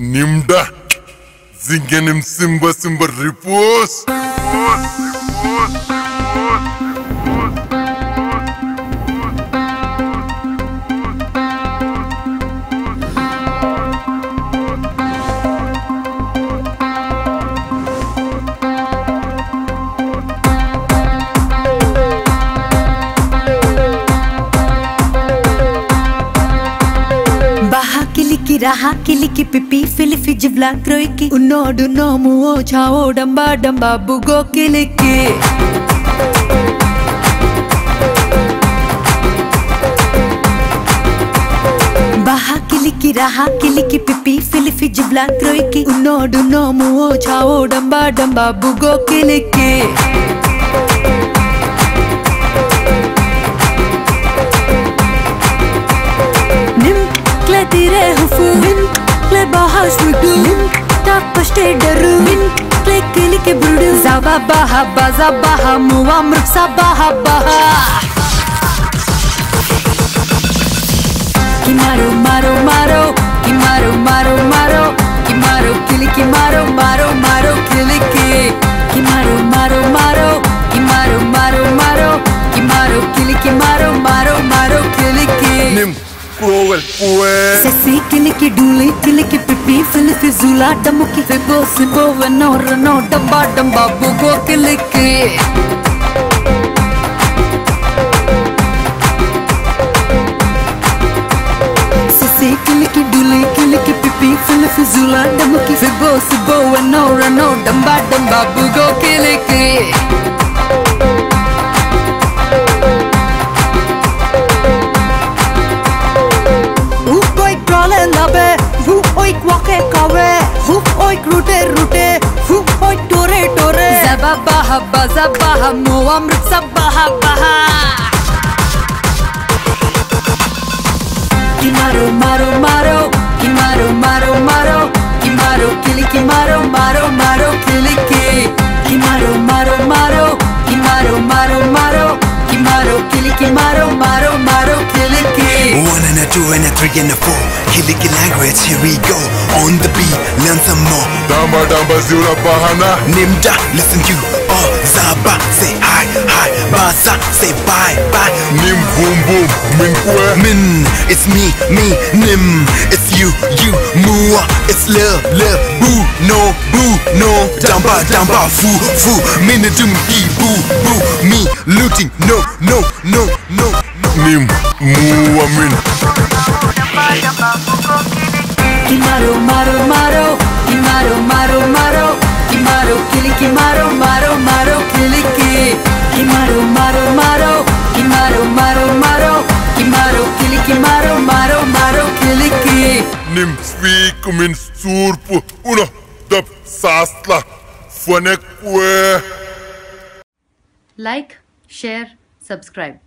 Nimda. Zingenim Simba Simba Repose Baha रहा किली की पिपी, फिली फिज ब्लैक की उन्नोड नोमु ओ छाओ, डंबा डंबा, बुगो किली की बाहा किली की रहा किली की पिपी, फिली फिज ब्लैक की उन्नोड नोमु ओ छाओ, डंबा डंबा, बुगो किली की kle kili ke brudu Zaba baha baza baha Muwa mruksa baha baha Kimaro maro maro Kimaro maro maro Kimaro kili kimaro maro maro kili Nim Crowell Pue Sexy kiliki duli kiliki pipi filifi zula damuki fibo sibo veno reno damba damba bugo kiliki Sexy kiliki duli kiliki pipi filifi zula damuki fibo sibo veno reno damba damba bugo kiliki baza baha moa mrutsa baha baha. Kimaro maro maro, kimaro maro maro, kimaro kili kimaro maro maro kili ki. Kimaro maro maro, kimaro maro maro, kimaro kili kimaro maro maro kili ki. One and a two and a three and a four. Kiliki language, here we go. On the beat, learn some more. Damba Damba Zura Bahana Nimda, listen you. Hi. Basa, say bye, bye. Nim Boom Boom Min Pue Min, it's me, me, Nim. It's you, you, Mua. It's love, love. Boo, no, boo, no. Damba, damba, foo, foo. Minidum, e, boo, boo. Me, looting, no, no, no, no. Nim Mua Min Kimaro maro maro, kimaro maro maro, Nim Speak Min Surpu Uno Dab Fanek Pue like, share, subscribe.